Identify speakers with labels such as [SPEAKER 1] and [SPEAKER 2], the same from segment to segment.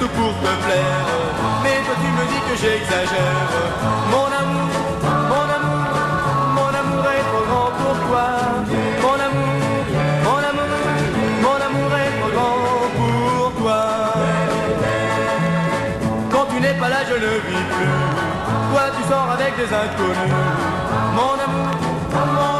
[SPEAKER 1] tout pour te plaire. Mais toi tu me dis que j'exagère. Mon amour, mon amour, mon amour est trop grand pour toi. Mon amour, mon amour, mon amour est trop grand pour toi. Quand tu n'es pas là, je ne vis plus. Toi tu sors avec des inconnus. Mon amour, mon amour.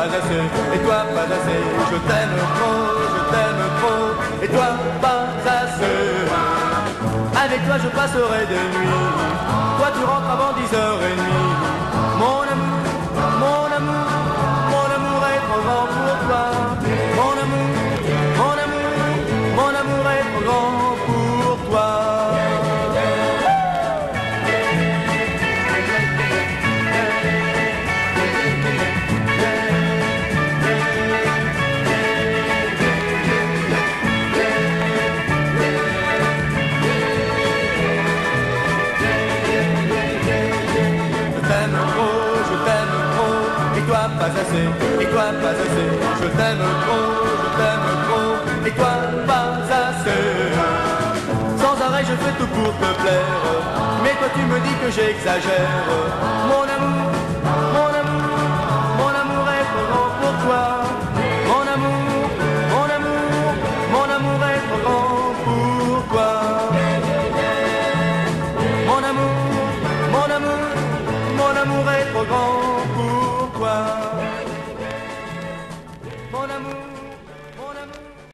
[SPEAKER 1] Pas assez, et toi pas assez. Je t'aime trop, je t'aime trop, et toi pas assez. Avec toi je passerai des nuits. Toi tu rentres avant 10h30. Mon pas assez, et toi pas assez. Je t'aime trop, je t'aime trop, et toi pas assez. Sans arrêt je fais tout pour te plaire, mais toi tu me dis que j'exagère. Mon amour, mon amour, mon amour est trop grand pour toi. Mon amour, mon amour, mon amour est trop grand pour